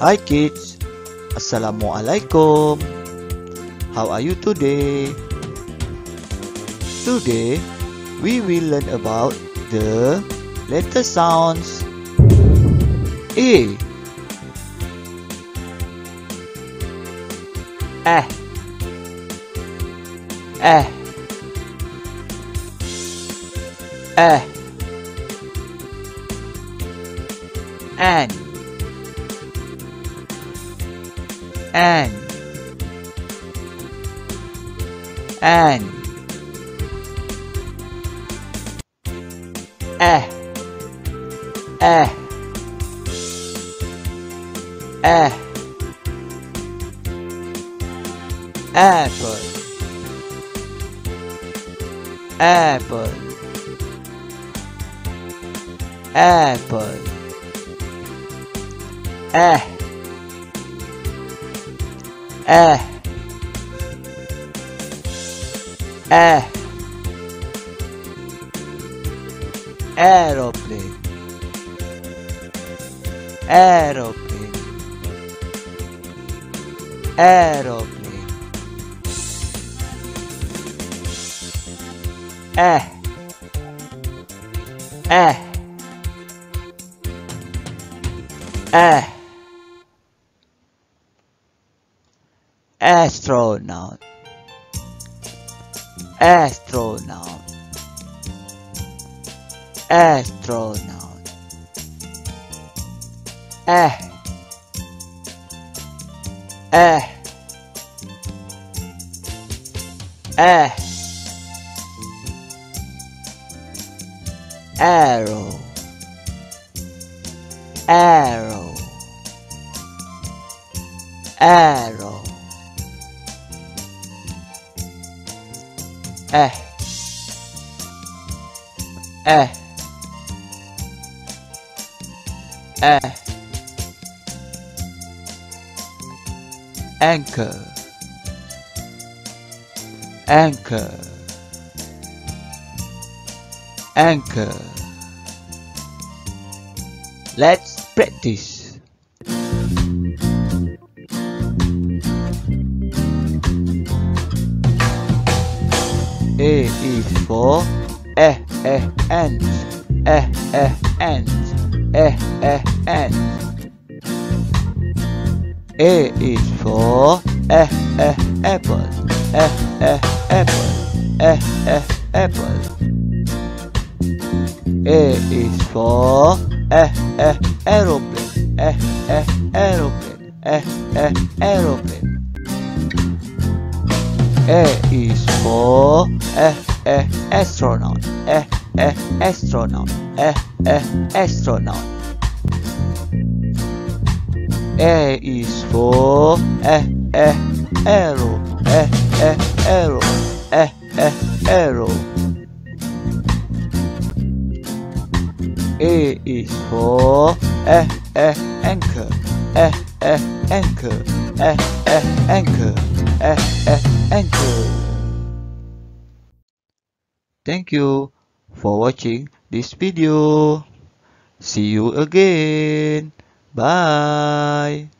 Hi kids, Assalamualaikum. How are you today? Today, we will learn about the letter sounds. A. Eh. Eh. Eh. And. And. And. Eh. Eh. Eh. Apple. Apple. Apple. Eh. Eh. Eh. Aeroplane. Aeroplane. Aeroplane. Eh. Eh. Eh. Astronaut. Astronaut. Astronaut. Eh. Eh. Eh. Arrow. Arrow. Arrow. Eh. Eh. Eh. Anchor. Anchor. Anchor. Let's practice. A is for eh eh ant eh eh ant eh eh ant A is for eh eh apple eh eh apple eh eh apple A is for eh eh aeroplane eh eh aeroplane eh eh aeroplane A is for eh eh astronaut. Eh eh astronaut. Eh eh astronaut. A is for eh eh arrow. Eh eh arrow. Eh eh arrow. A is for eh eh anchor. Eh eh anchor. Eh eh anchor eh eh anchor Thank you for watching this video. See you again. Bye.